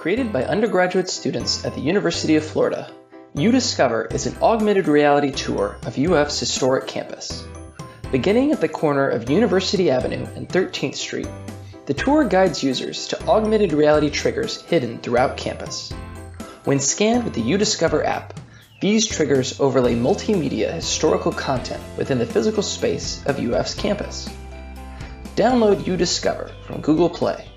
Created by undergraduate students at the University of Florida, UDiscover is an augmented reality tour of UF's historic campus. Beginning at the corner of University Avenue and 13th Street, the tour guides users to augmented reality triggers hidden throughout campus. When scanned with the UDiscover app, these triggers overlay multimedia historical content within the physical space of UF's campus. Download UDiscover from Google Play